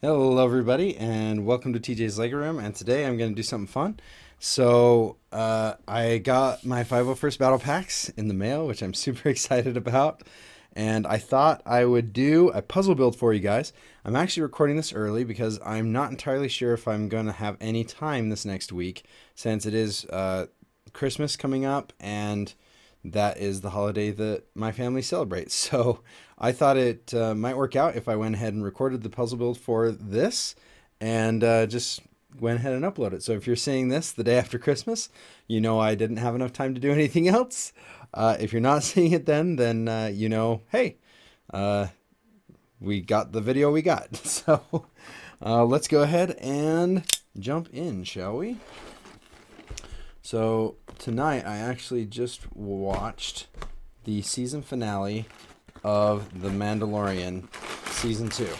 Hello everybody and welcome to TJ's Lego Room and today I'm going to do something fun. So uh, I got my 501st Battle Packs in the mail which I'm super excited about and I thought I would do a puzzle build for you guys. I'm actually recording this early because I'm not entirely sure if I'm going to have any time this next week since it is uh, Christmas coming up and that is the holiday that my family celebrates. So I thought it uh, might work out if I went ahead and recorded the puzzle build for this and uh, just went ahead and uploaded it. So if you're seeing this the day after Christmas, you know I didn't have enough time to do anything else. Uh, if you're not seeing it then, then uh, you know, hey, uh, we got the video we got. So uh, let's go ahead and jump in, shall we? So tonight I actually just watched the season finale of The Mandalorian season two,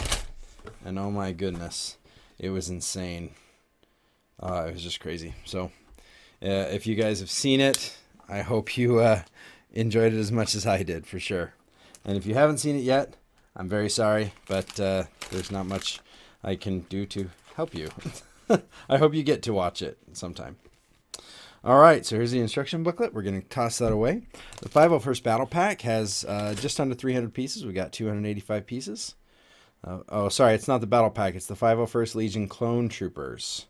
and oh my goodness, it was insane. Uh, it was just crazy. So uh, if you guys have seen it, I hope you uh, enjoyed it as much as I did for sure. And if you haven't seen it yet, I'm very sorry, but uh, there's not much I can do to help you. I hope you get to watch it sometime. All right, so here's the instruction booklet. We're going to toss that away. The 501st Battle Pack has uh, just under 300 pieces. We got 285 pieces. Uh, oh, sorry, it's not the Battle Pack. It's the 501st Legion Clone Troopers.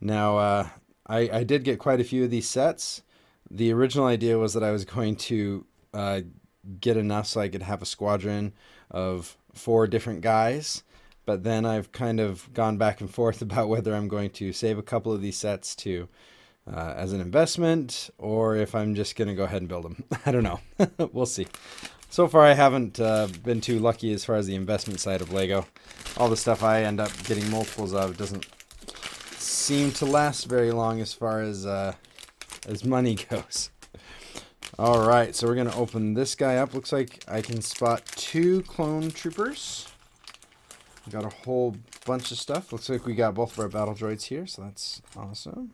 Now, uh, I, I did get quite a few of these sets. The original idea was that I was going to uh, get enough so I could have a squadron of four different guys. But then I've kind of gone back and forth about whether I'm going to save a couple of these sets to uh, as an investment or if I'm just going to go ahead and build them. I don't know. we'll see. So far, I haven't uh, been too lucky as far as the investment side of Lego. All the stuff I end up getting multiples of doesn't seem to last very long as far as uh, as money goes. All right, so we're going to open this guy up. Looks like I can spot two clone troopers. Got a whole bunch of stuff. Looks like we got both of our battle droids here, so that's awesome.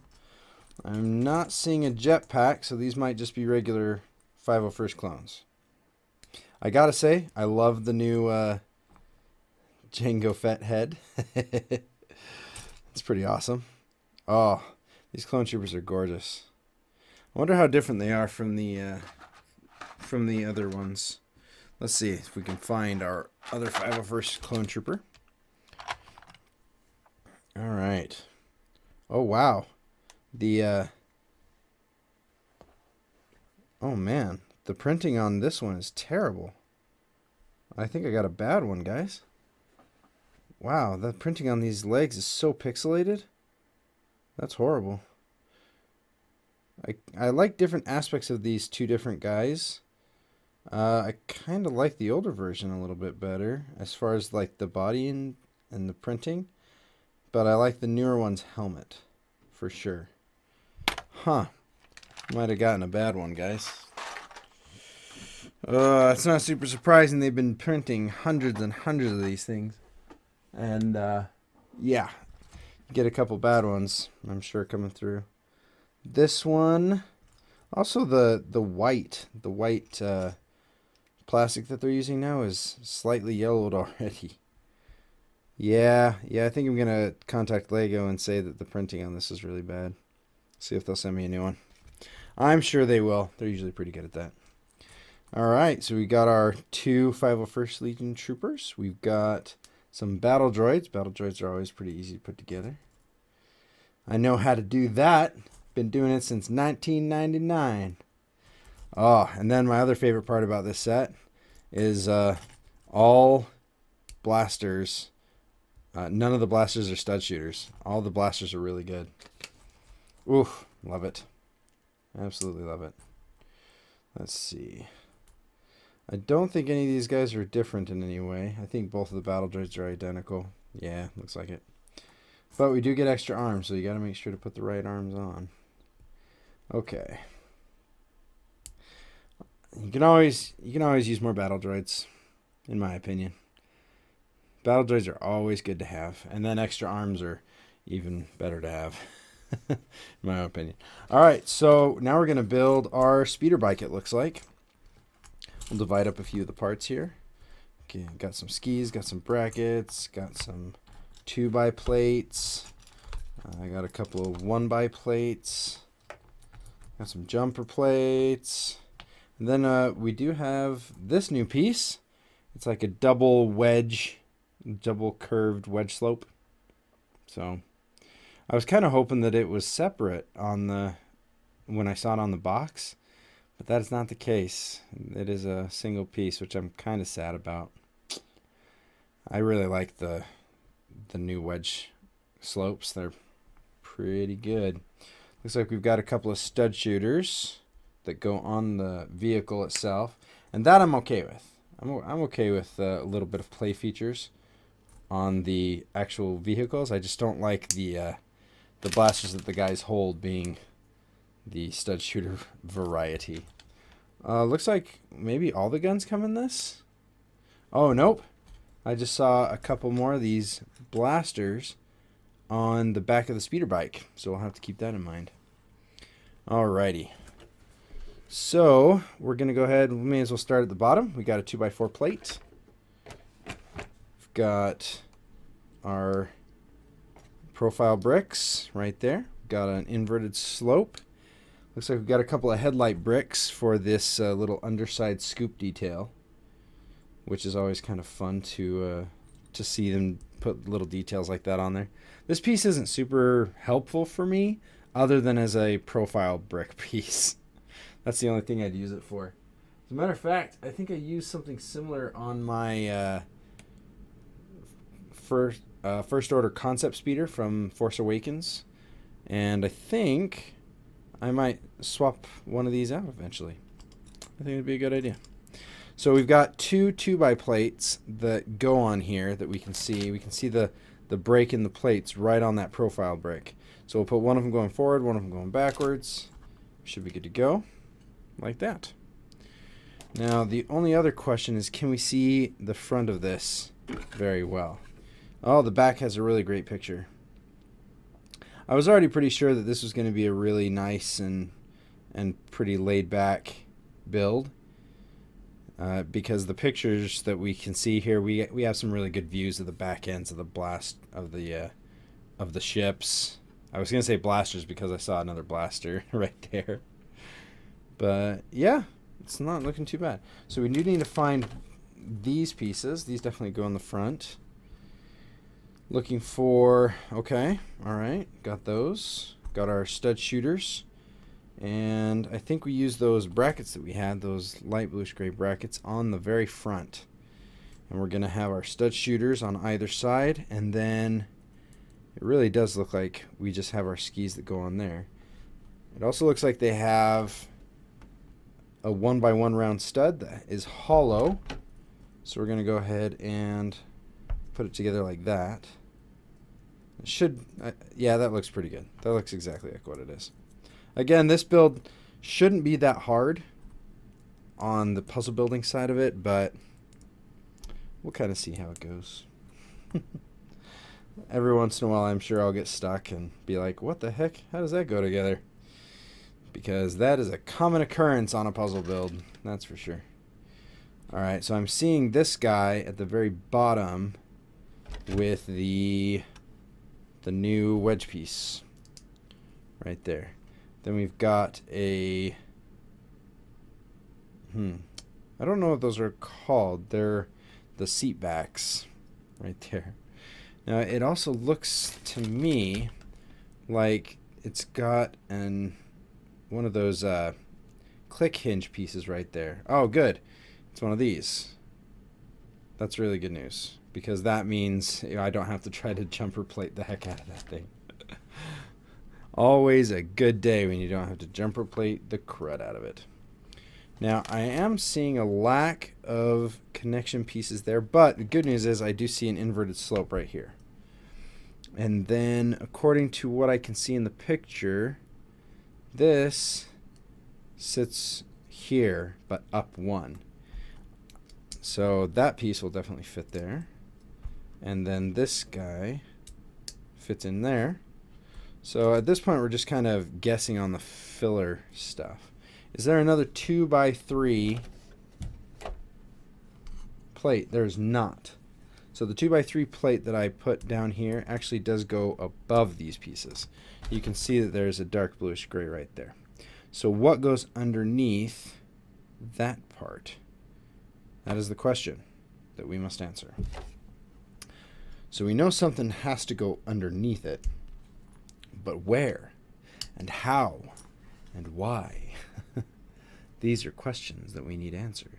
I'm not seeing a jetpack, so these might just be regular 501st clones. I gotta say, I love the new uh, Jango Fett head. it's pretty awesome. Oh, these clone troopers are gorgeous. I wonder how different they are from the uh, from the other ones. Let's see if we can find our other 501st clone trooper. All right. Oh wow. The, uh, oh man, the printing on this one is terrible. I think I got a bad one, guys. Wow, the printing on these legs is so pixelated. That's horrible. I, I like different aspects of these two different guys. Uh, I kind of like the older version a little bit better as far as like the body and, and the printing. But I like the newer one's helmet for sure. Huh. Might have gotten a bad one, guys. Uh, it's not super surprising. They've been printing hundreds and hundreds of these things. And, uh, yeah. Get a couple bad ones, I'm sure, coming through. This one, also the, the white, the white, uh, plastic that they're using now is slightly yellowed already. Yeah, yeah, I think I'm going to contact Lego and say that the printing on this is really bad. See if they'll send me a new one. I'm sure they will. They're usually pretty good at that. All right, so we got our two 501st Legion troopers. We've got some battle droids. Battle droids are always pretty easy to put together. I know how to do that. Been doing it since 1999. Oh, and then my other favorite part about this set is uh, all blasters. Uh, none of the blasters are stud shooters. All the blasters are really good. Oof, love it. Absolutely love it. Let's see. I don't think any of these guys are different in any way. I think both of the battle droids are identical. Yeah, looks like it. But we do get extra arms, so you got to make sure to put the right arms on. Okay. You can always you can always use more battle droids, in my opinion. Battle droids are always good to have, and then extra arms are even better to have. in my opinion. All right, so now we're going to build our speeder bike, it looks like. We'll divide up a few of the parts here. Okay, got some skis, got some brackets, got some two by plates. Uh, I got a couple of one by plates. Got some jumper plates. And then uh, we do have this new piece. It's like a double wedge, double curved wedge slope. So I was kind of hoping that it was separate on the when I saw it on the box, but that is not the case. It is a single piece, which I'm kind of sad about. I really like the the new wedge slopes. They're pretty good. Looks like we've got a couple of stud shooters that go on the vehicle itself, and that I'm okay with. I'm I'm okay with uh, a little bit of play features on the actual vehicles. I just don't like the uh, the blasters that the guys hold being the stud shooter variety. Uh, looks like maybe all the guns come in this. Oh nope, I just saw a couple more of these blasters on the back of the speeder bike, so we'll have to keep that in mind. Alrighty. So we're gonna go ahead. We may as well start at the bottom. We got a two x four plate. We've got our profile bricks right there. Got an inverted slope. Looks like we've got a couple of headlight bricks for this uh, little underside scoop detail, which is always kind of fun to uh, to see them put little details like that on there. This piece isn't super helpful for me, other than as a profile brick piece. That's the only thing I'd use it for. As a matter of fact, I think I used something similar on my uh, first uh, first order concept speeder from Force Awakens, and I think I might swap one of these out eventually. I think it'd be a good idea. So we've got two 2 by plates that go on here that we can see. We can see the, the break in the plates right on that profile break. So we'll put one of them going forward, one of them going backwards. Should be good to go like that. Now the only other question is can we see the front of this very well? Oh, the back has a really great picture. I was already pretty sure that this was going to be a really nice and and pretty laid back build. Uh, because the pictures that we can see here, we we have some really good views of the back ends of the blast of the uh, of the ships. I was gonna say blasters because I saw another blaster right there. But yeah, it's not looking too bad. So we do need to find these pieces. These definitely go in the front. Looking for, okay, all right, got those. Got our stud shooters. And I think we used those brackets that we had, those light bluish gray brackets, on the very front. And we're going to have our stud shooters on either side. And then it really does look like we just have our skis that go on there. It also looks like they have a one by one round stud that is hollow. So we're going to go ahead and put it together like that. It should, uh, yeah, that looks pretty good. That looks exactly like what it is. Again, this build shouldn't be that hard on the puzzle building side of it, but we'll kind of see how it goes. Every once in a while, I'm sure I'll get stuck and be like, what the heck? How does that go together? because that is a common occurrence on a puzzle build, that's for sure. Alright, so I'm seeing this guy at the very bottom with the the new wedge piece right there. Then we've got a hmm I don't know what those are called. They're the seat backs right there. Now it also looks to me like it's got an one of those uh, click hinge pieces right there. Oh, good. It's one of these. That's really good news because that means you know, I don't have to try to jumper plate the heck out of that thing. Always a good day when you don't have to jumper plate the crud out of it. Now, I am seeing a lack of connection pieces there, but the good news is I do see an inverted slope right here. And then, according to what I can see in the picture, this sits here, but up one. So that piece will definitely fit there. And then this guy fits in there. So at this point, we're just kind of guessing on the filler stuff. Is there another 2 by 3 plate? There's not. So the 2x3 plate that I put down here actually does go above these pieces. You can see that there's a dark bluish gray right there. So what goes underneath that part? That is the question that we must answer. So we know something has to go underneath it, but where and how and why? These are questions that we need answered.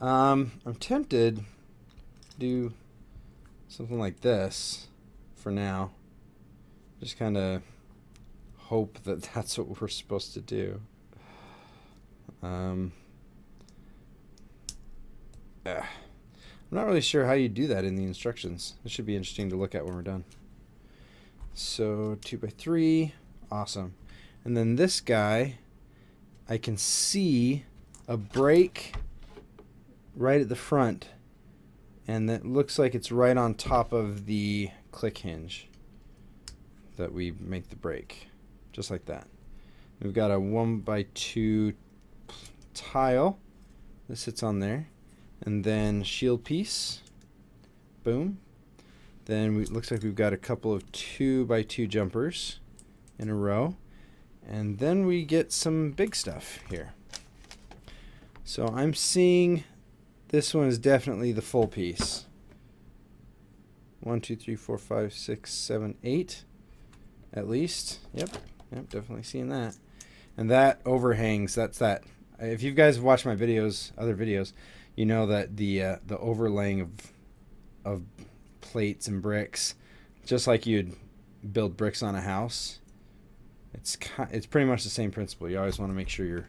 Um, I'm tempted to do something like this for now. Just kind of hope that that's what we're supposed to do. Um, I'm not really sure how you do that in the instructions. It should be interesting to look at when we're done. So 2 by 3 awesome. And then this guy, I can see a break right at the front and that looks like it's right on top of the click hinge that we make the break just like that we've got a one by two tile that sits on there and then shield piece boom then we, looks like we've got a couple of two by two jumpers in a row and then we get some big stuff here so I'm seeing this one is definitely the full piece. One, two, three, four, five, six, seven, eight, at least. Yep, yep, definitely seeing that. And that overhangs. That's that. If you guys have watched my videos, other videos, you know that the uh, the overlaying of of plates and bricks, just like you'd build bricks on a house, it's it's pretty much the same principle. You always want to make sure you're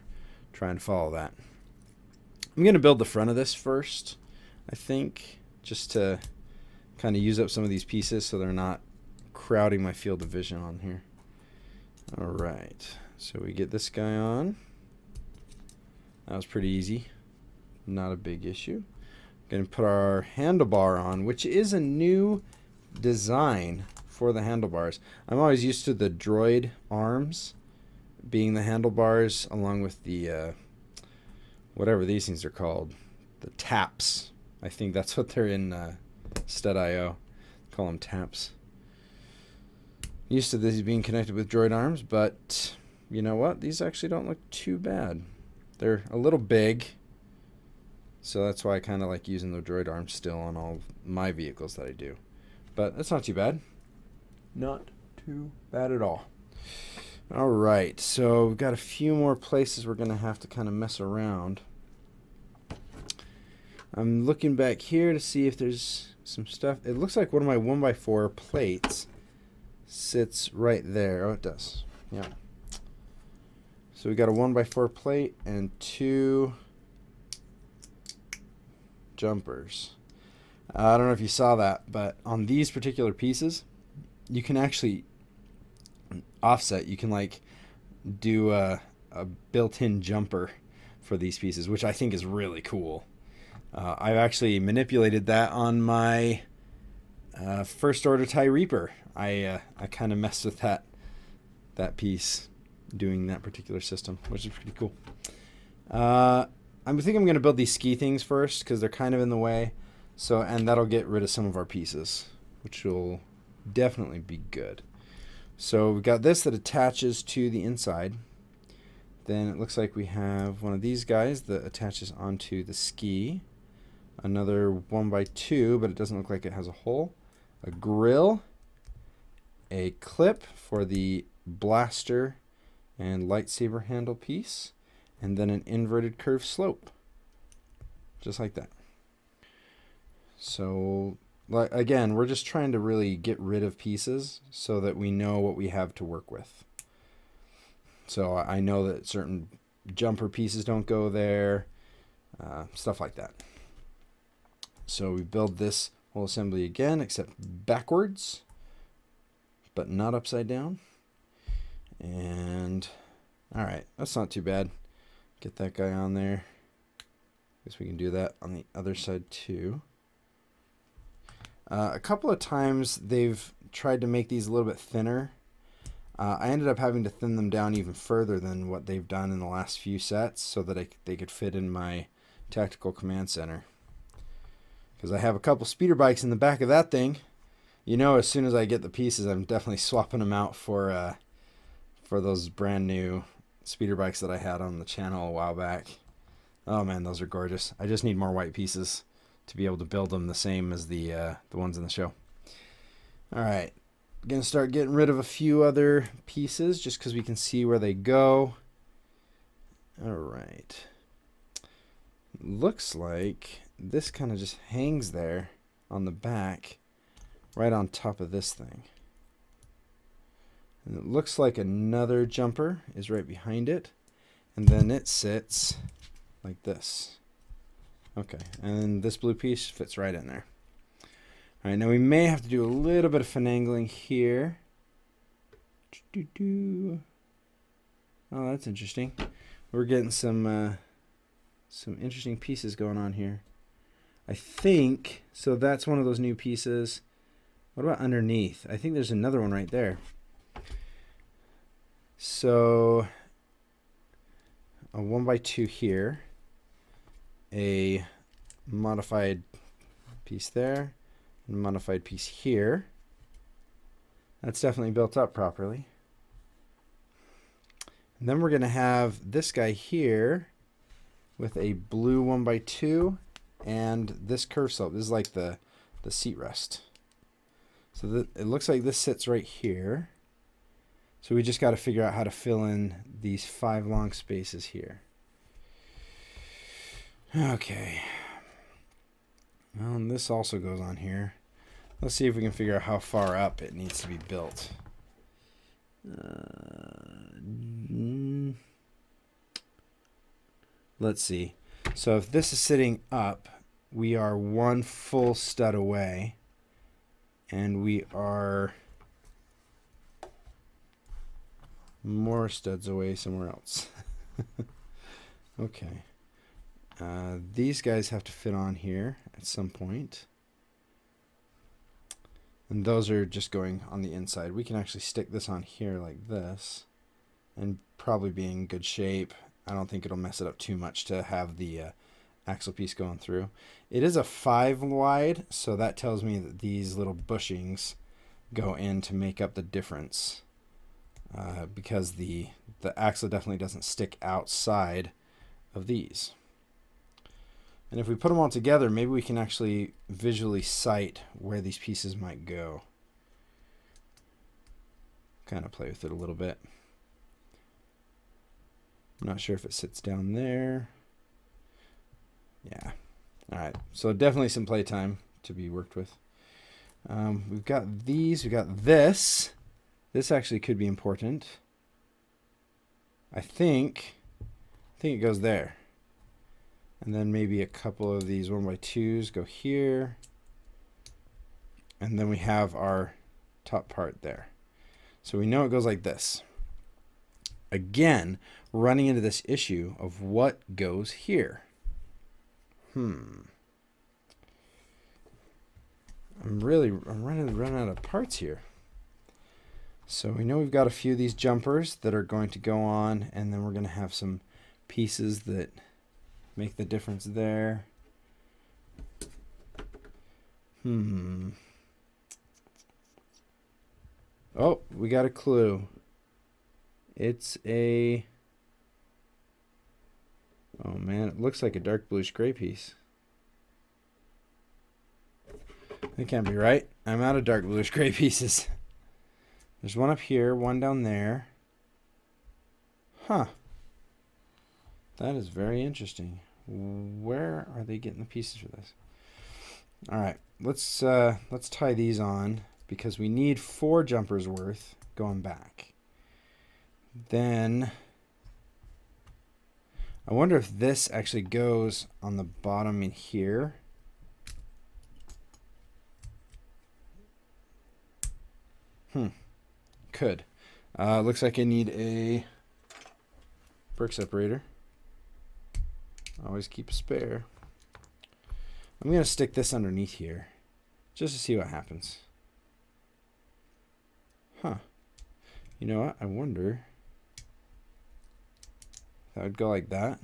trying to follow that. I'm going to build the front of this first, I think, just to kind of use up some of these pieces so they're not crowding my field of vision on here. All right, so we get this guy on. That was pretty easy. Not a big issue. Going to put our handlebar on, which is a new design for the handlebars. I'm always used to the droid arms being the handlebars along with the uh, whatever these things are called, the taps. I think that's what they're in uh, Stud.io. Call them taps. Used to these being connected with droid arms, but you know what? These actually don't look too bad. They're a little big, so that's why I kind of like using the droid arms still on all my vehicles that I do. But that's not too bad. Not too bad at all. All right, so we've got a few more places we're going to have to kind of mess around. I'm looking back here to see if there's some stuff. It looks like one of my 1x4 plates sits right there. Oh, it does. Yeah. So we got a 1x4 plate and two jumpers. Uh, I don't know if you saw that, but on these particular pieces, you can actually offset. You can like do a, a built-in jumper for these pieces, which I think is really cool. Uh, I've actually manipulated that on my uh, first order TIE Reaper. I uh, I kind of messed with that that piece doing that particular system, which is pretty cool. I think I'm going to build these ski things first because they're kind of in the way. So and that'll get rid of some of our pieces, which will definitely be good. So we've got this that attaches to the inside. Then it looks like we have one of these guys that attaches onto the ski another one by two, but it doesn't look like it has a hole, a grill, a clip for the blaster and lightsaber handle piece, and then an inverted curve slope, just like that. So like again, we're just trying to really get rid of pieces so that we know what we have to work with. So I know that certain jumper pieces don't go there, uh, stuff like that. So we build this whole assembly again, except backwards, but not upside down. And, all right, that's not too bad. Get that guy on there. Guess we can do that on the other side too. Uh, a couple of times they've tried to make these a little bit thinner. Uh, I ended up having to thin them down even further than what they've done in the last few sets so that I, they could fit in my tactical command center Because I have a couple speeder bikes in the back of that thing. You know, as soon as I get the pieces, I'm definitely swapping them out for uh, for those brand new speeder bikes that I had on the channel a while back. Oh man, those are gorgeous. I just need more white pieces to be able to build them the same as the uh, the ones in the show. All right, gonna start getting rid of a few other pieces just because we can see where they go. All right. Looks like this kind of just hangs there on the back right on top of this thing. And it looks like another jumper is right behind it. And then it sits like this. Okay, and this blue piece fits right in there. All right, now we may have to do a little bit of finagling here. Oh, that's interesting. We're getting some uh, some interesting pieces going on here. I think so. That's one of those new pieces. What about underneath? I think there's another one right there. So a one by two here, a modified piece there, and modified piece here. That's definitely built up properly. And then we're going to have this guy here with a blue 1 by 2 and this curve slope. This is like the, the seat rest. So that, it looks like this sits right here. So we just got to figure out how to fill in these five long spaces here. Okay. Well, and this also goes on here. Let's see if we can figure out how far up it needs to be built. Uh, let's see. So if this is sitting up, we are one full stud away. And we are more studs away somewhere else. okay. Uh, these guys have to fit on here at some point. And those are just going on the inside. We can actually stick this on here like this and probably be in good shape. I don't think it'll mess it up too much to have the uh, axle piece going through. It is a 5 wide, so that tells me that these little bushings go in to make up the difference. Uh, because the, the axle definitely doesn't stick outside of these. And if we put them all together, maybe we can actually visually sight where these pieces might go. Kind of play with it a little bit. I'm not sure if it sits down there. Yeah. All right. So definitely some playtime to be worked with. Um, we've got these. We've got this. This actually could be important. I think. I think it goes there. And then maybe a couple of these one by twos go here. And then we have our top part there. So we know it goes like this. Again, running into this issue of what goes here. Hmm. I'm really I'm running running out of parts here. So we know we've got a few of these jumpers that are going to go on, and then we're going to have some pieces that make the difference there. Hmm. Oh, we got a clue. It's a... Oh man, it looks like a dark bluish gray piece. It can't be right. I'm out of dark bluish gray pieces. There's one up here, one down there. Huh. That is very interesting. Where are they getting the pieces for this? All right, let's uh, let's tie these on because we need four jumpers worth going back. Then I wonder if this actually goes on the bottom in here. Hmm, could. Uh, looks like I need a brick separator. Always keep a spare. I'm going to stick this underneath here just to see what happens. Huh. You know what? I wonder if that would go like that.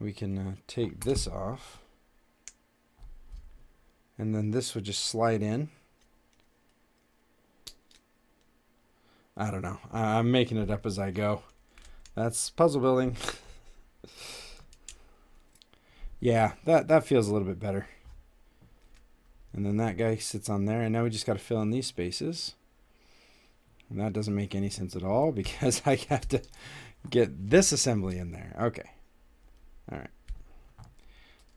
We can uh, take this off. And then this would just slide in. I don't know. I'm making it up as I go. That's puzzle building. yeah, that, that feels a little bit better. And then that guy sits on there. And now we just got to fill in these spaces. And that doesn't make any sense at all because I have to get this assembly in there. Okay. All right.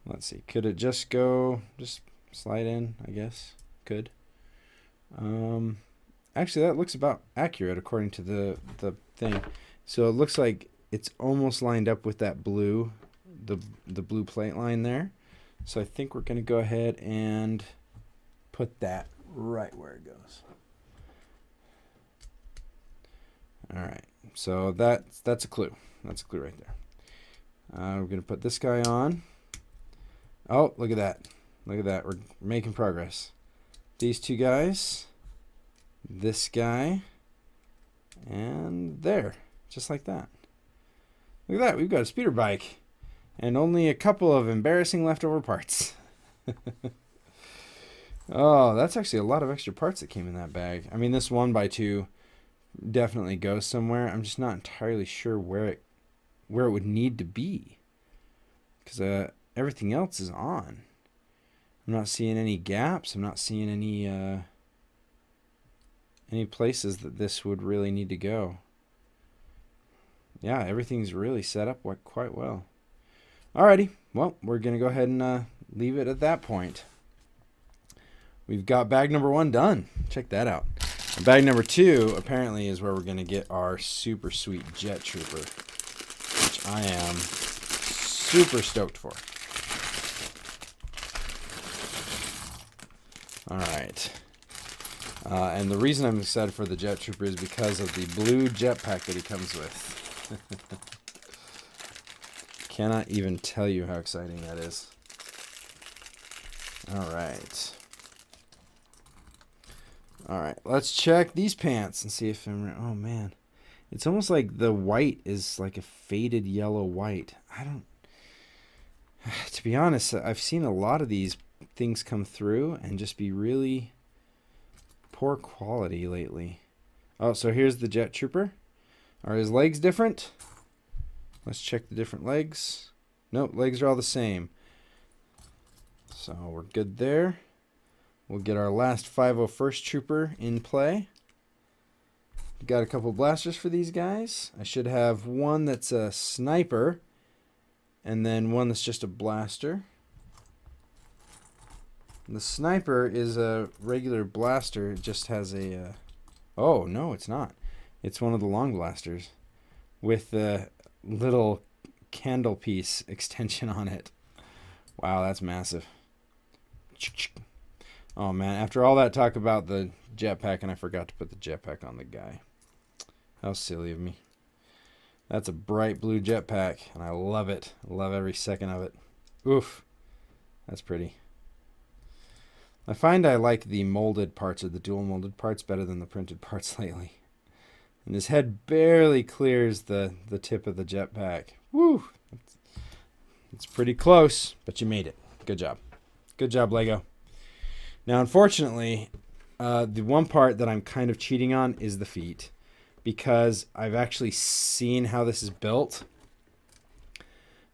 Let's see. Could it just go, just slide in, I guess? Could. Um, actually, that looks about accurate according to the, the thing. So it looks like it's almost lined up with that blue, the, the blue plate line there. So I think we're going to go ahead and put that right where it goes. All right, so that's that's a clue. That's a clue right there. Uh, we're gonna put this guy on. Oh, look at that! Look at that. We're making progress. These two guys, this guy, and there, just like that. Look at that. We've got a speeder bike, and only a couple of embarrassing leftover parts. oh, that's actually a lot of extra parts that came in that bag. I mean, this one by two definitely goes somewhere. I'm just not entirely sure where it where it would need to be because uh, everything else is on. I'm not seeing any gaps. I'm not seeing any uh, any places that this would really need to go. Yeah, everything's really set up quite well. Alrighty, well, we're going to go ahead and uh, leave it at that point. We've got bag number one done. Check that out. Bag number two apparently is where we're going to get our super sweet Jet Trooper, which I am super stoked for. All right. Uh, and the reason I'm excited for the Jet Trooper is because of the blue jetpack that he comes with. Cannot even tell you how exciting that is. All right. All right, let's check these pants and see if I'm. Oh man, it's almost like the white is like a faded yellow white. I don't. To be honest, I've seen a lot of these things come through and just be really poor quality lately. Oh, so here's the Jet Trooper. Are his legs different? Let's check the different legs. Nope, legs are all the same. So we're good there. We'll get our last 501st Trooper in play. Got a couple blasters for these guys. I should have one that's a sniper and then one that's just a blaster. The sniper is a regular blaster. It just has a... Uh, oh, no, it's not. It's one of the long blasters with the little candle piece extension on it. Wow, that's massive. Oh man, after all that talk about the jetpack and I forgot to put the jetpack on the guy. How silly of me. That's a bright blue jetpack and I love it. Love every second of it. Oof. That's pretty. I find I like the molded parts or the dual molded parts better than the printed parts lately. And his head barely clears the, the tip of the jetpack. Woo! It's, it's pretty close, but you made it. Good job. Good job, Lego. Now, unfortunately, uh, the one part that I'm kind of cheating on is the feet because I've actually seen how this is built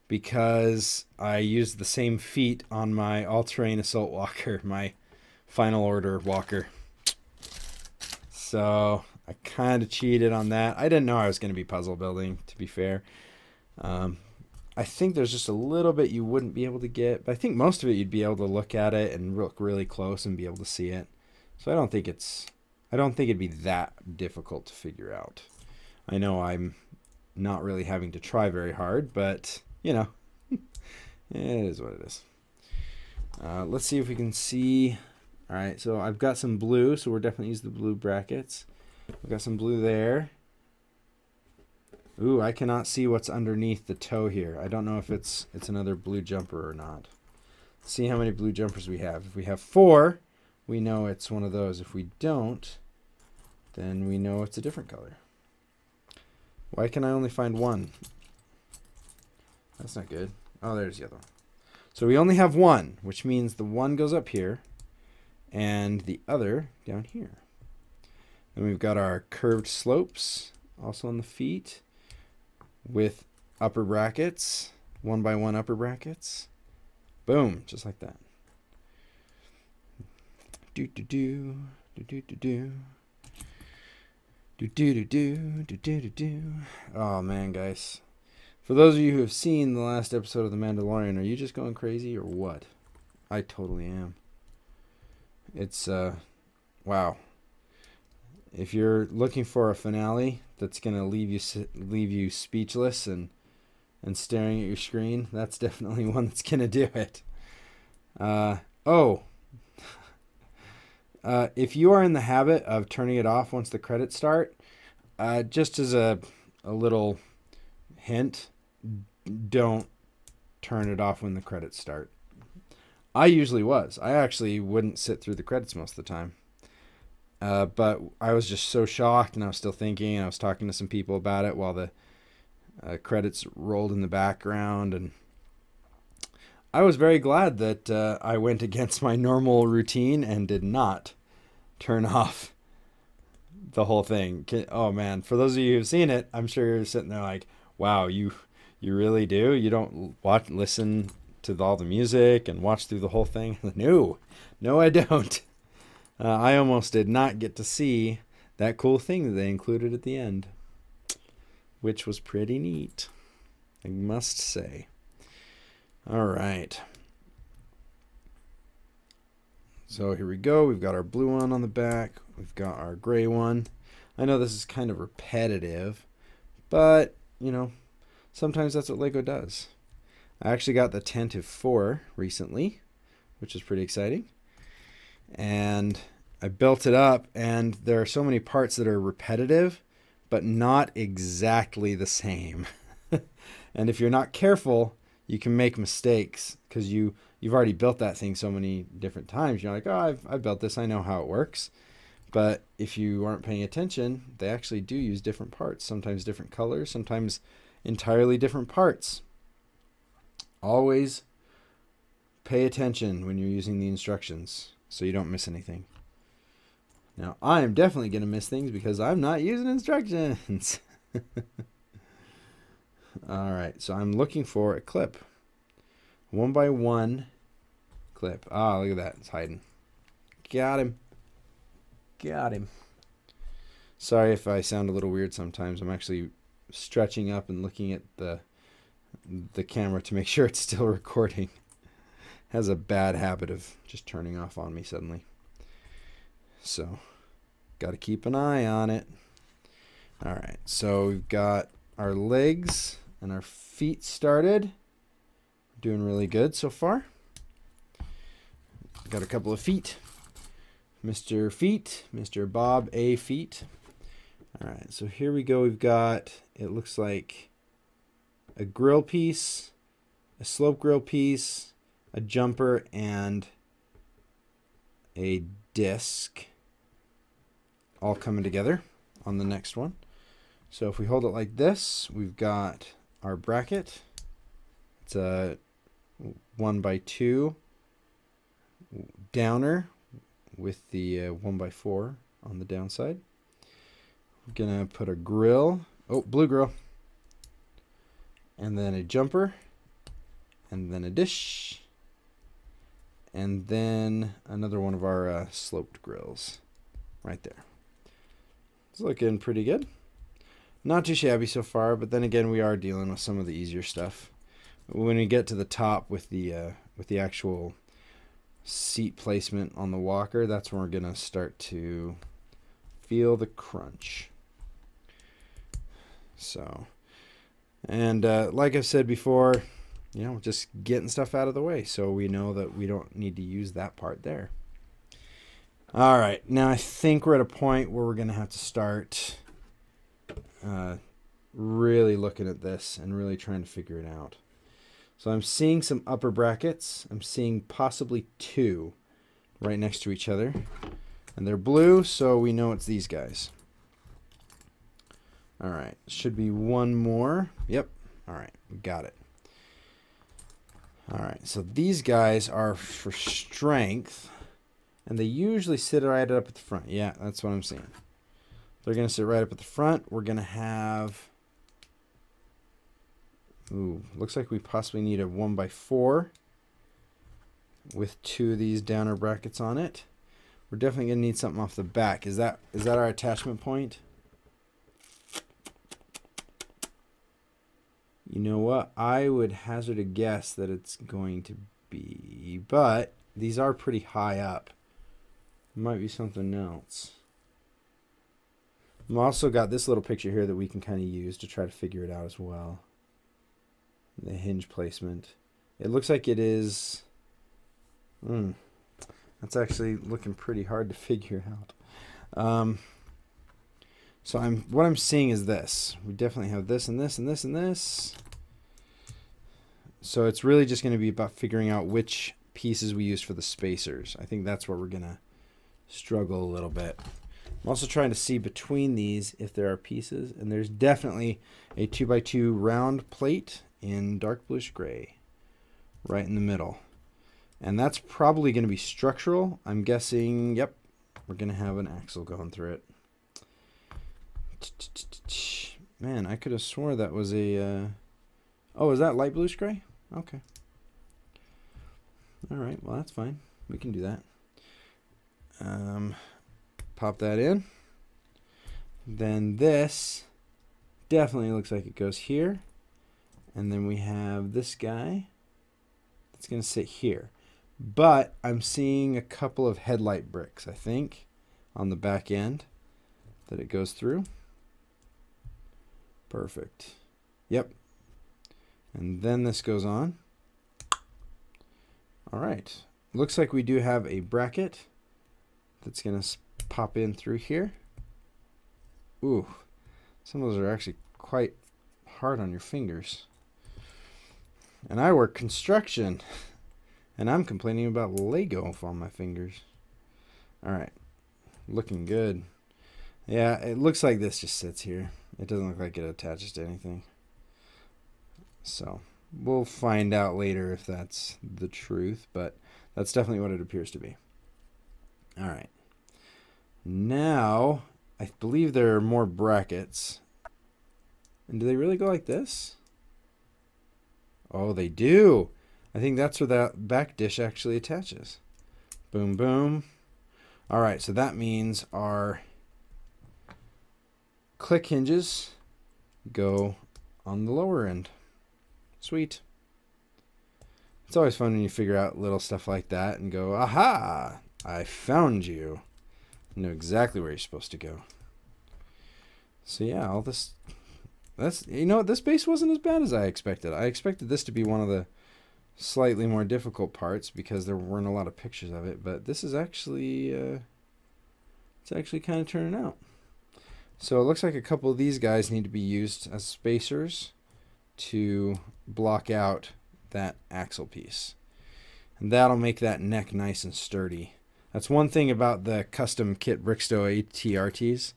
because I used the same feet on my all-terrain assault walker, my final order walker. So I kind of cheated on that. I didn't know I was going to be puzzle building, to be fair. Um, I think there's just a little bit you wouldn't be able to get, but I think most of it you'd be able to look at it and look really close and be able to see it. So I don't think it's I don't think it'd be that difficult to figure out. I know I'm not really having to try very hard, but you know, it is what it is. Uh, let's see if we can see. All right, so I've got some blue, so we're definitely use the blue brackets. We've got some blue there. Ooh, I cannot see what's underneath the toe here. I don't know if it's it's another blue jumper or not. Let's see how many blue jumpers we have. If we have four, we know it's one of those. If we don't, then we know it's a different color. Why can I only find one? That's not good. Oh, there's the other one. So we only have one, which means the one goes up here. And the other down here. Then we've got our curved slopes also on the feet with upper brackets, one by one upper brackets. Boom, just like that. Do do do do do do do. Do do do do do do do do. Oh man, guys. For those of you who have seen the last episode of The Mandalorian, are you just going crazy or what? I totally am. It's uh wow. If you're looking for a finale that's to leave you leave you speechless and and staring at your screen, that's definitely one that's to do it. Uh oh, uh, if you are in the habit of turning it off once the credits start, uh, just as a, a little hint, don't turn it off when the credits start. I usually was. I actually wouldn't sit through the credits most of the time. Uh, but I was just so shocked, and I was still thinking. I was talking to some people about it while the uh, credits rolled in the background, and I was very glad that uh, I went against my normal routine and did not turn off the whole thing. Oh man, for those of you who've seen it, I'm sure you're sitting there like, "Wow, you you really do? You don't watch listen to all the music and watch through the whole thing?" no. No, I don't. Uh, I almost did not get to see that cool thing that they included at the end, which was pretty neat. I must say. All right. So here we go. We've got our blue one on the back. We've got our gray one. I know this is kind of repetitive, but, you know, sometimes that's what LEGO does. I actually got the Tantive 4 recently, which is pretty exciting. And I built it up, and there are so many parts that are repetitive, but not exactly the same. and if you're not careful, you can make mistakes because you you've already built that thing so many different times. You're like, oh, I've, I've built this. I know how it works. But if you aren't paying attention, they actually do use different parts, sometimes different colors, sometimes entirely different parts. Always pay attention when you're using the instructions so you don't miss anything. Now, I am definitely going to miss things because I'm not using instructions. All right, so I'm looking for a clip one by one clip. Ah, look at that. It's hiding. Got him. Got him. Sorry if I sound a little weird sometimes. I'm actually stretching up and looking at the the camera to make sure it's still recording. Has a bad habit of just turning off on me suddenly. So, got to keep an eye on it. All right. So, we've got our legs and our feet started. Doing really good so far. Got a couple of feet. Mr. Feet, Mr. Bob A. Feet. All right, so here we go. We've got, it looks like a grill piece, a slope grill piece, a jumper, and a disc all coming together on the next one. So if we hold it like this, we've got our bracket. It's a one by two downer with the uh, one by four on the downside. I'm gonna put a grill, oh blue grill, and then a jumper, and then a dish, and then another one of our uh, sloped grills right there. It's looking pretty good. Not too shabby so far, but then again, we are dealing with some of the easier stuff when we get to the top with the uh, with the actual seat placement on the walker, that's when we're gonna start to feel the crunch. So, and uh, like I've said before, you know, just getting stuff out of the way so we know that we don't need to use that part there. All right, now I think we're at a point where we're gonna have to start uh, really looking at this and really trying to figure it out. So I'm seeing some upper brackets. I'm seeing possibly two right next to each other. And they're blue, so we know it's these guys. All right, should be one more. Yep, all right, got it. All right, so these guys are for strength, And they usually sit right up at the front. Yeah, that's what I'm seeing. They're going to sit right up at the front. We're going to have... Ooh, looks like we possibly need a 1 by 4 with two of these downer brackets on it. We're definitely going to need something off the back. Is that is that our attachment point? You know what? I would hazard a guess that it's going to be, but these are pretty high up. Might be something else. I've also got this little picture here that we can kind of use to try to figure it out as well. The hinge placement. It looks like it is... Hmm. That's actually looking pretty hard to figure out. Um, so I'm what I'm seeing is this. We definitely have this and this and this and this. So it's really just going to be about figuring out which pieces we use for the spacers. I think that's where we're going to struggle a little bit. I'm also trying to see between these if there are pieces. And there's definitely a 2x2 round plate in dark bluish gray right in the middle. And that's probably going to be structural. I'm guessing, yep, we're going to have an axle going through it. Man, I could have swore that was a. Uh... Oh, is that light blue gray? Okay. All right. Well, that's fine. We can do that. Um, pop that in. Then this definitely looks like it goes here. And then we have this guy that's going to sit here. But I'm seeing a couple of headlight bricks, I think, on the back end that it goes through. Perfect. Yep. And then this goes on. All right. Looks like we do have a bracket that's going to pop in through here. Ooh, some of those are actually quite hard on your fingers. And I work construction, and I'm complaining about Lego on my fingers. All right, looking good. Yeah, it looks like this just sits here. It doesn't look like it attaches to anything. So we'll find out later if that's the truth, but that's definitely what it appears to be. All right. Now, I believe there are more brackets. And do they really go like this? Oh, they do. I think that's where that back dish actually attaches. Boom, boom. All right, so that means our click hinges go on the lower end. Sweet. It's always fun when you figure out little stuff like that and go, aha, I found you. You know exactly where you're supposed to go. So yeah, all this, that's, you know, this base wasn't as bad as I expected. I expected this to be one of the slightly more difficult parts because there weren't a lot of pictures of it, but this is actually, uh, it's actually kind of turning out. So it looks like a couple of these guys need to be used as spacers to block out that axle piece. And that'll make that neck nice and sturdy. That's one thing about the custom kit Brickstow ATRTs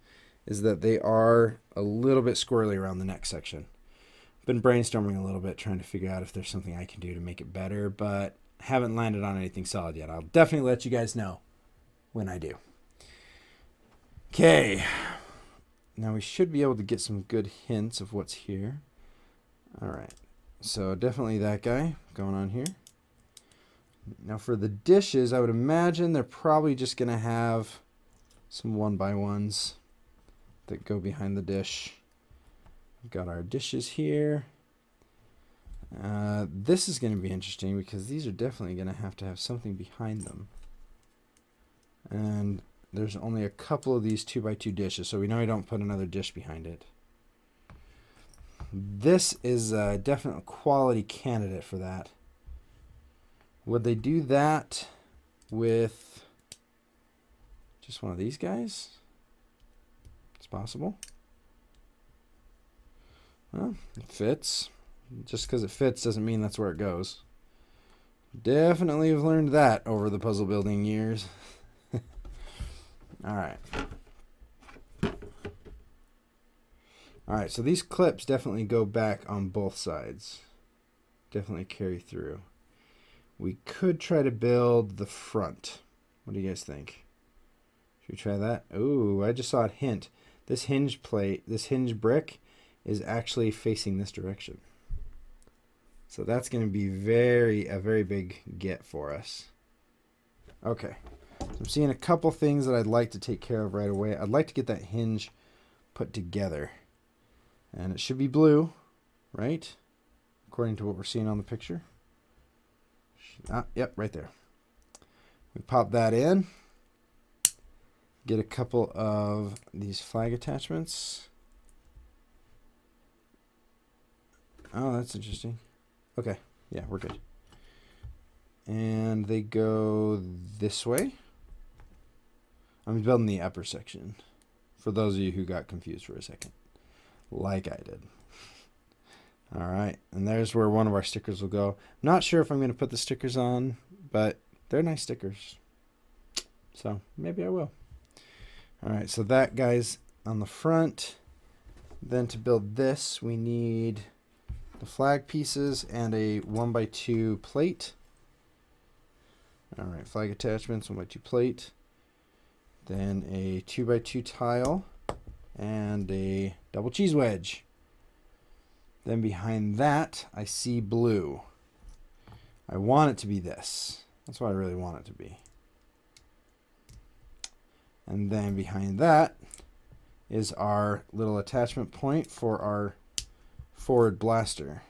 is that they are a little bit squirrely around the neck section. Been brainstorming a little bit trying to figure out if there's something I can do to make it better, but haven't landed on anything solid yet. I'll definitely let you guys know when I do. Okay, now we should be able to get some good hints of what's here. All right. So definitely that guy going on here. Now for the dishes, I would imagine they're probably just going to have some one by ones that go behind the dish. We've got our dishes here. Uh, this is going to be interesting because these are definitely going to have to have something behind them. And there's only a couple of these 2 by 2 dishes, so we know we don't put another dish behind it. This is a definite quality candidate for that. Would they do that with just one of these guys? It's possible. Well, it fits. Just because it fits doesn't mean that's where it goes. Definitely have learned that over the puzzle building years. All right. All right, so these clips definitely go back on both sides. Definitely carry through. We could try to build the front. What do you guys think? Should we try that? Ooh, I just saw a hint. This hinge plate, this hinge brick is actually facing this direction. So that's going to be very a very big get for us. Okay. I'm seeing a couple things that I'd like to take care of right away. I'd like to get that hinge put together. And it should be blue, right? According to what we're seeing on the picture. Ah, yep, right there. We pop that in. Get a couple of these flag attachments. Oh, that's interesting. Okay, yeah, we're good. And they go this way. I'm building the upper section. For those of you who got confused for a second. Like I did. All right, and there's where one of our stickers will go. not sure if I'm going to put the stickers on, but they're nice stickers. So maybe I will. All right, so that guy's on the front. Then to build this, we need the flag pieces and a one by two plate. All right, flag attachments, one by two plate. Then a two by two tile and a double cheese wedge. Then behind that, I see blue. I want it to be this. That's what I really want it to be. And then behind that is our little attachment point for our forward blaster,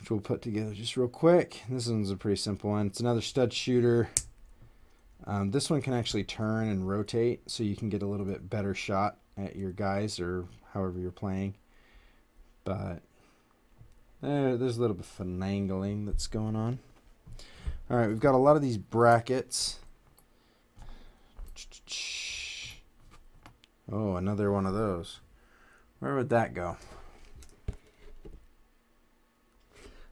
which we'll put together just real quick. This one's a pretty simple one. It's another stud shooter. Um, this one can actually turn and rotate so you can get a little bit better shot at your guys or however you're playing. But uh, there's a little bit of finagling that's going on. All right, we've got a lot of these brackets. Oh, another one of those. Where would that go?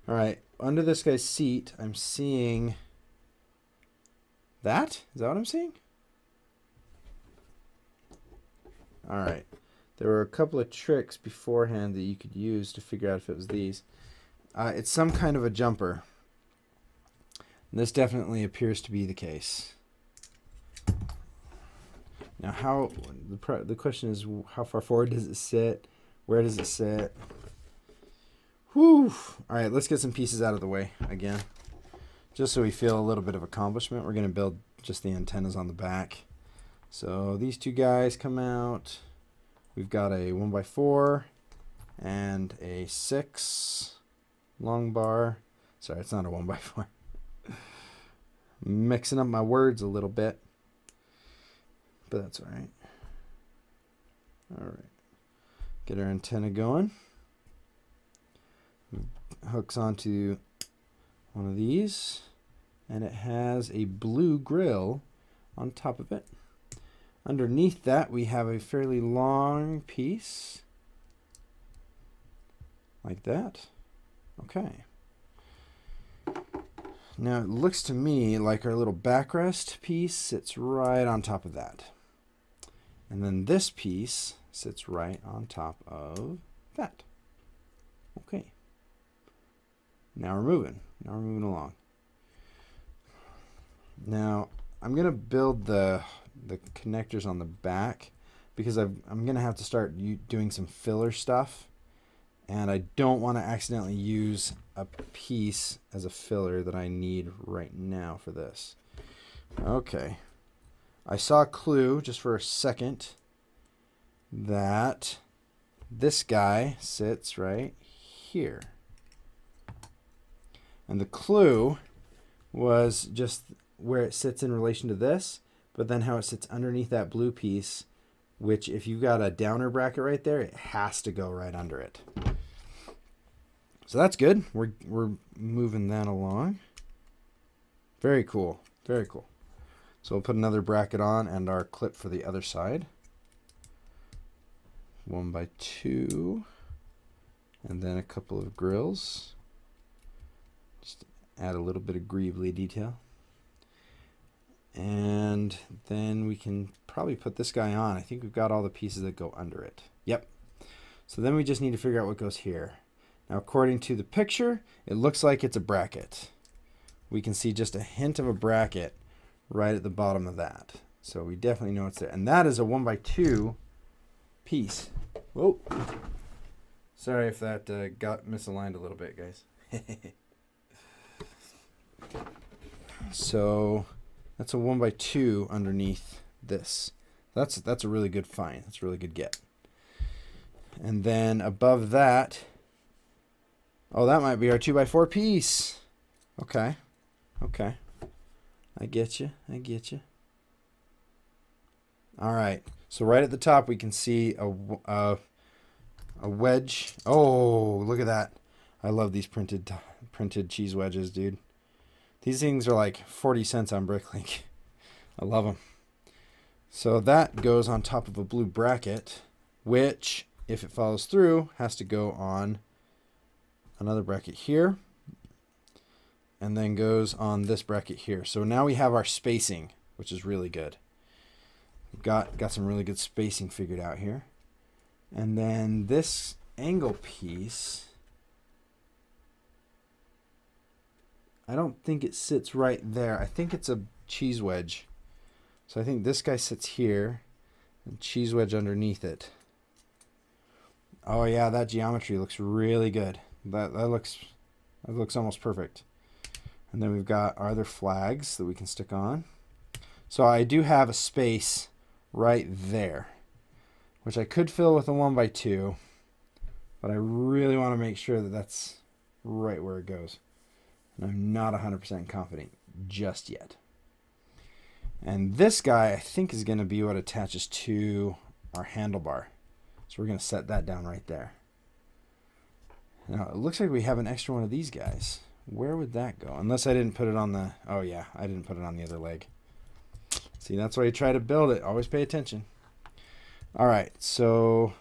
All right, under this guy's seat, I'm seeing that. Is that what I'm seeing? All right. There were a couple of tricks beforehand that you could use to figure out if it was these. Uh, it's some kind of a jumper. And this definitely appears to be the case. Now, how the the question is, how far forward does it sit? Where does it sit? Whew. All right, let's get some pieces out of the way again. Just so we feel a little bit of accomplishment, we're going to build just the antennas on the back. So these two guys come out. We've got a 1x4 and a 6 long bar. Sorry, it's not a 1x4. Mixing up my words a little bit. But that's all right. All right. Get our antenna going. Hooks onto one of these. And it has a blue grill on top of it. Underneath that, we have a fairly long piece. Like that. Okay. Now, it looks to me like our little backrest piece sits right on top of that. And then this piece sits right on top of that. Okay. Now we're moving. Now we're moving along. Now, I'm going to build the the connectors on the back because i am going to have to start doing some filler stuff and I don't want to accidentally use a piece as a filler that I need right now for this. Okay. I saw a clue just for a second that this guy sits right here. And the clue was just where it sits in relation to this but then how it sits underneath that blue piece, which if you've got a downer bracket right there, it has to go right under it. So that's good. We're, we're moving that along. Very cool. Very cool. So we'll put another bracket on and our clip for the other side. One by two. And then a couple of grills. Add a little bit of greebly detail. And then we can probably put this guy on. I think we've got all the pieces that go under it. Yep. So then we just need to figure out what goes here. Now, according to the picture, it looks like it's a bracket. We can see just a hint of a bracket right at the bottom of that. So we definitely know it's there. And that is a one by two piece. Whoa. Sorry if that uh, got misaligned a little bit, guys. so that's a one by two underneath this. That's that's a really good find. That's a really good get. And then above that, oh, that might be our two by four piece. Okay, okay. I get you. I get you. All right. So right at the top, we can see a, a, a wedge. Oh, look at that. I love these printed printed cheese wedges, dude. These things are like 40 cents on Bricklink. I love them. So that goes on top of a blue bracket, which, if it follows through, has to go on another bracket here and then goes on this bracket here. So now we have our spacing, which is really good. We've got, got some really good spacing figured out here. And then this angle piece, I don't think it sits right there. I think it's a cheese wedge. So I think this guy sits here and cheese wedge underneath it. Oh yeah, that geometry looks really good. That that looks that looks almost perfect. And then we've got our other flags that we can stick on. So I do have a space right there, which I could fill with a 1 by 2 but I really want to make sure that that's right where it goes. And I'm not 100% confident just yet. And this guy, I think, is going to be what attaches to our handlebar. So we're going to set that down right there. Now, it looks like we have an extra one of these guys. Where would that go? Unless I didn't put it on the... Oh, yeah. I didn't put it on the other leg. See, that's why you try to build it. Always pay attention. All right, so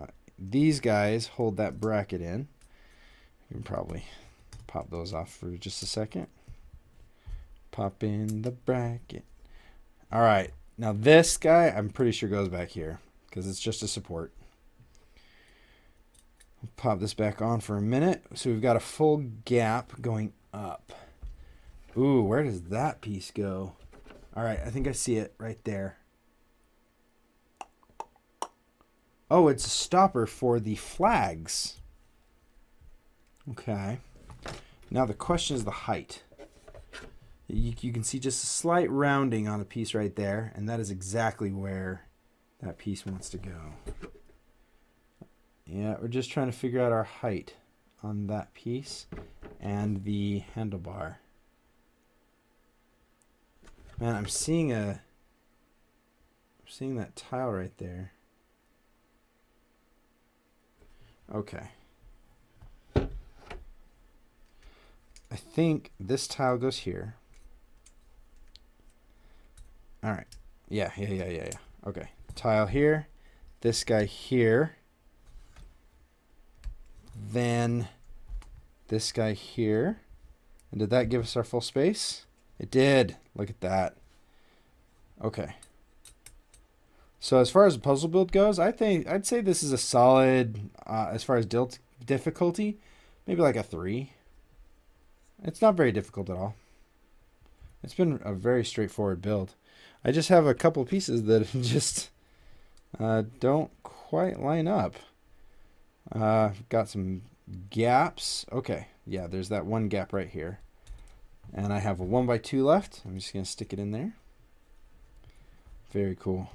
uh, these guys hold that bracket in. You can probably pop those off for just a second. Pop in the bracket. All right, now this guy I'm pretty sure goes back here because it's just a support. pop this back on for a minute. So we've got a full gap going up. Ooh, where does that piece go? All right, I think I see it right there. Oh, it's a stopper for the flags. Okay. Now the question is the height. You, you can see just a slight rounding on a piece right there, and that is exactly where that piece wants to go. Yeah, we're just trying to figure out our height on that piece and the handlebar. Man, I'm seeing a I'm seeing that tile right there. Okay. Think this tile goes here. All right. Yeah, yeah, yeah, yeah, yeah. Okay. Tile here. This guy here. Then this guy here. And did that give us our full space? It did. Look at that. Okay. So as far as the puzzle build goes, I think I'd say this is a solid. Uh, as far as difficulty, maybe like a three. It's not very difficult at all. It's been a very straightforward build. I just have a couple pieces that just uh, don't quite line up. Uh, got some gaps. Okay, yeah, there's that one gap right here. And I have a 1 by 2 left. I'm just going to stick it in there. Very cool.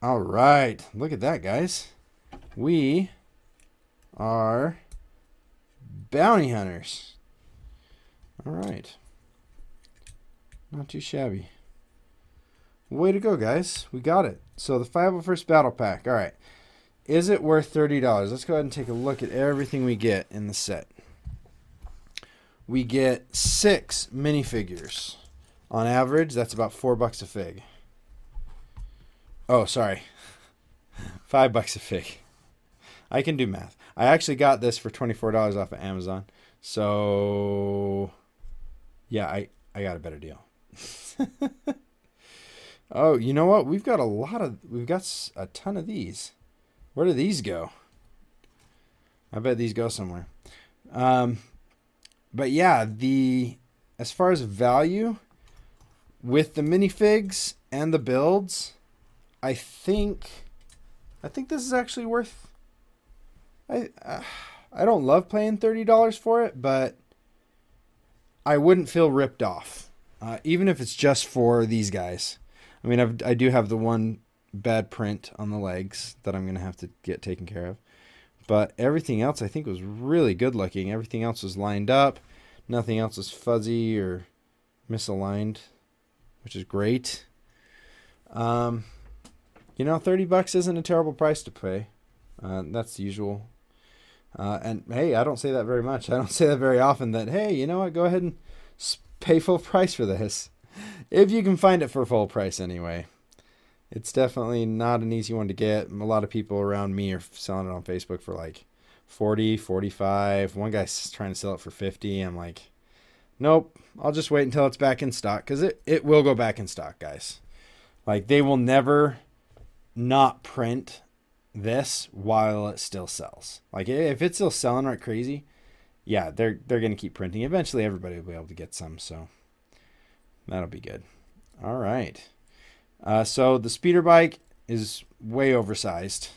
All right. Look at that, guys. We are bounty hunters. All right. Not too shabby. Way to go, guys. We got it. So the 501st Battle Pack. All right. Is it worth $30? Let's go ahead and take a look at everything we get in the set we get six minifigures. On average, that's about four bucks a fig. Oh, sorry. Five bucks a fig. I can do math. I actually got this for $24 off of Amazon. So, yeah, I, I got a better deal. oh, you know what? We've got a lot of, we've got a ton of these. Where do these go? I bet these go somewhere. Um, but yeah, the as far as value, with the minifigs and the builds, I think, I think this is actually worth. I uh, I don't love paying thirty dollars for it, but I wouldn't feel ripped off, uh, even if it's just for these guys. I mean, I've, I do have the one bad print on the legs that I'm gonna have to get taken care of, but everything else I think was really good looking. Everything else was lined up. Nothing else is fuzzy or misaligned, which is great. Um, you know, 30 bucks isn't a terrible price to pay. Uh, that's the usual. Uh, and hey, I don't say that very much. I don't say that very often that, hey, you know what, go ahead and pay full price for this. If you can find it for full price anyway. It's definitely not an easy one to get. A lot of people around me are selling it on Facebook for like 40, 45. One guy's trying to sell it for 50. I'm like, nope, I'll just wait until it's back in stock because it, it will go back in stock, guys. Like, they will never not print this while it still sells. Like, if it's still selling like crazy, yeah, they're, they're to keep printing. Eventually, everybody will be able to get some. So, that'll be good. All right. Uh, so, the speeder bike is way oversized.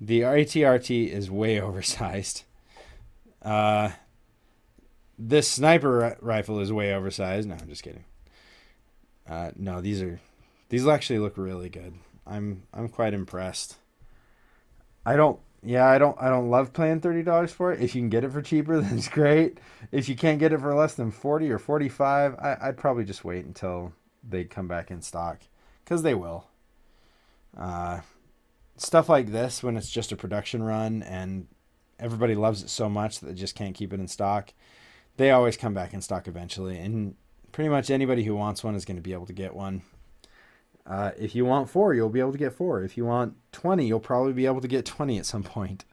The ATRT is way oversized. Uh, this sniper rifle is way oversized. No, I'm just kidding. Uh, no, these are these actually look really good. I'm I'm quite impressed. I don't yeah, I don't I don't love paying thirty dollars for it. If you can get it for cheaper, then it's great. If you can't get it for less than forty or forty five, I, I'd probably just wait until they come back in stock. Because they will. Uh stuff like this when it's just a production run and everybody loves it so much that they just can't keep it in stock. They always come back in stock eventually, and pretty much anybody who wants one is going to be able to get one. Uh, if you want four, you'll be able to get four. If you want 20, you'll probably be able to get 20 at some point.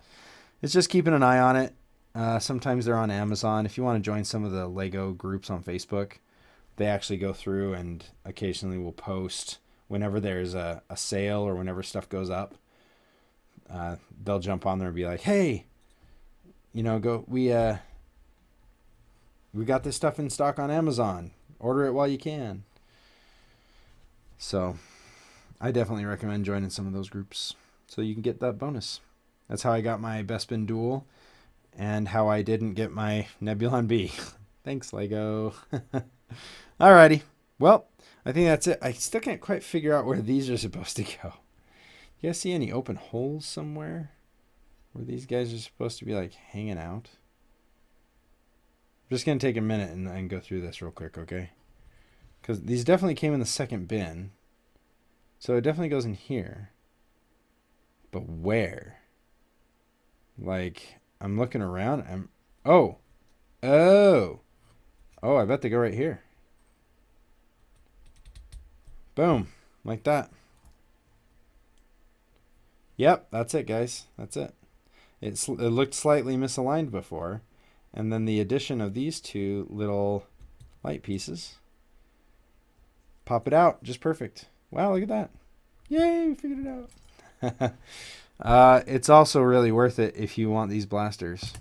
It's just keeping an eye on it. Uh, sometimes they're on Amazon. If you want to join some of the Lego groups on Facebook, they actually go through and occasionally will post whenever there's a, a sale or whenever stuff goes up uh, they'll jump on there and be like, "Hey, you know, go we uh we got this stuff in stock on Amazon. Order it while you can." So, I definitely recommend joining some of those groups so you can get that bonus. That's how I got my Bespin Duel and how I didn't get my Nebulon B. Thanks, Lego. Alrighty. Well, I think that's it. I still can't quite figure out where these are supposed to go. You guys see any open holes somewhere where these guys are supposed to be like hanging out? I'm just going to take a minute and, and go through this real quick, okay? Because these definitely came in the second bin. So it definitely goes in here. But where? Like, I'm looking around. I'm. Oh! Oh! Oh, I bet they go right here. Boom. Like that. Yep, that's it, guys. That's it. It's, it looked slightly misaligned before. And then the addition of these two little light pieces. Pop it out. Just perfect. Wow, look at that. Yay, we figured it out. uh, it's also really worth it if you want these blasters.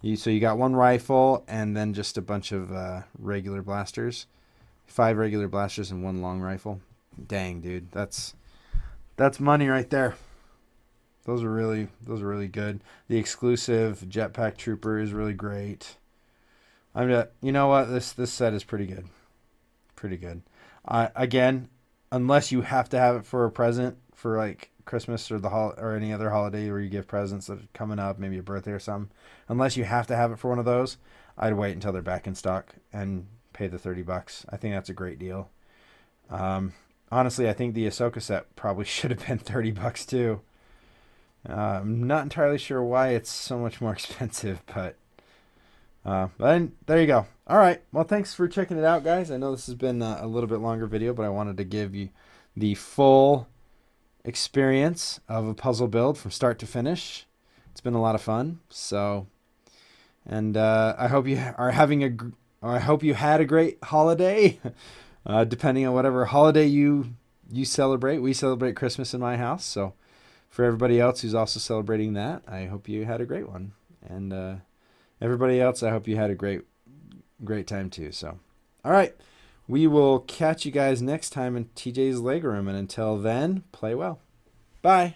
You, so you got one rifle and then just a bunch of uh, regular blasters. Five regular blasters and one long rifle. Dang, dude. That's that's money right there. Those are really those are really good. The exclusive Jetpack Trooper is really great. I'm just, you know what this this set is pretty good, pretty good. Again, unless you have to have it for a present for like Christmas or the hol- or any other holiday where you give presents that are coming up, maybe a birthday or something. Unless you have to have it for one of those, I'd wait until they're back in stock and pay the thirty bucks. I think that's a great deal. Um, honestly, I think the Ahsoka set probably should have been thirty bucks too. Uh, I'm not entirely sure why it's so much more expensive, but uh, but there you go. All right. Well, thanks for checking it out, guys. I know this has been a, a little bit longer video, but I wanted to give you the full experience of a puzzle build from start to finish. It's been a lot of fun. So, and uh, I hope you are having a, I hope you had a great holiday. uh, depending on whatever holiday you you celebrate, we celebrate Christmas in my house. So for everybody else who's also celebrating that, I hope you had a great one. And uh, everybody else, I hope you had a great, great time too. So, All right. We will catch you guys next time in TJ's leg room. And until then, play well. Bye.